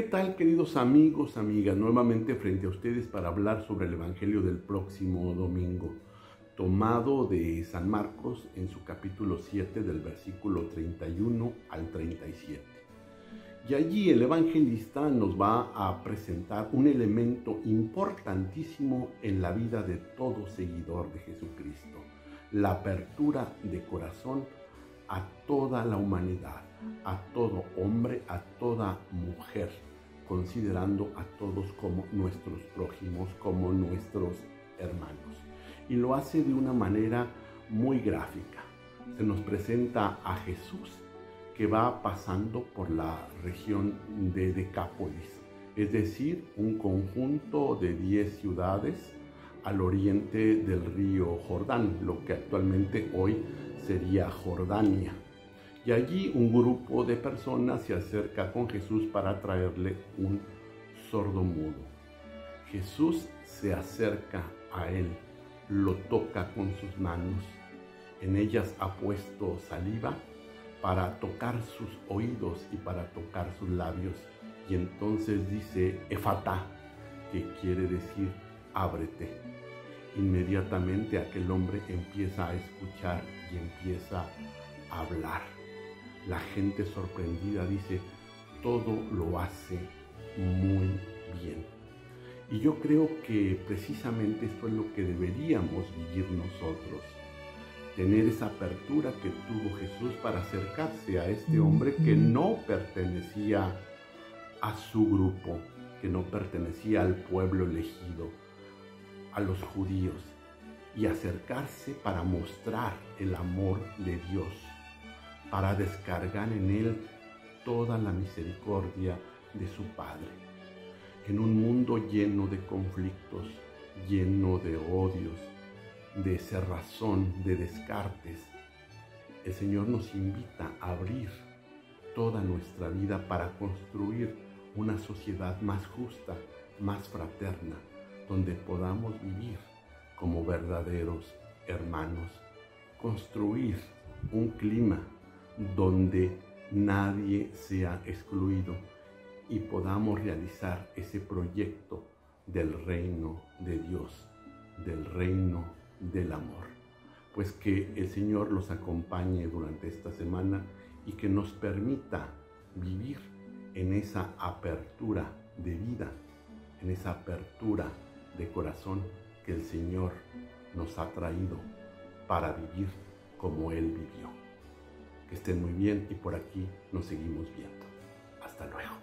tal queridos amigos, amigas? Nuevamente frente a ustedes para hablar sobre el Evangelio del próximo domingo, tomado de San Marcos en su capítulo 7 del versículo 31 al 37. Y allí el evangelista nos va a presentar un elemento importantísimo en la vida de todo seguidor de Jesucristo, la apertura de corazón a toda la humanidad, a todo hombre, a toda mujer, considerando a todos como nuestros prójimos, como nuestros hermanos. Y lo hace de una manera muy gráfica. Se nos presenta a Jesús que va pasando por la región de Decápolis, es decir, un conjunto de 10 ciudades al oriente del río Jordán, lo que actualmente hoy sería Jordania. Y allí un grupo de personas se acerca con Jesús para traerle un sordo mudo. Jesús se acerca a él, lo toca con sus manos, en ellas ha puesto saliva para tocar sus oídos y para tocar sus labios. Y entonces dice Efata, que quiere decir ábrete. Inmediatamente aquel hombre empieza a escuchar y empieza a hablar. La gente sorprendida dice, todo lo hace muy bien. Y yo creo que precisamente esto es lo que deberíamos vivir nosotros tener esa apertura que tuvo Jesús para acercarse a este hombre que no pertenecía a su grupo, que no pertenecía al pueblo elegido, a los judíos, y acercarse para mostrar el amor de Dios, para descargar en él toda la misericordia de su Padre. En un mundo lleno de conflictos, lleno de odios, de cerrazón, de descartes, el Señor nos invita a abrir toda nuestra vida para construir una sociedad más justa, más fraterna, donde podamos vivir como verdaderos hermanos, construir un clima donde nadie sea excluido y podamos realizar ese proyecto del reino de Dios, del reino del amor. Pues que el Señor los acompañe durante esta semana y que nos permita vivir en esa apertura de vida, en esa apertura de corazón que el Señor nos ha traído para vivir como Él vivió. Que estén muy bien y por aquí nos seguimos viendo. Hasta luego.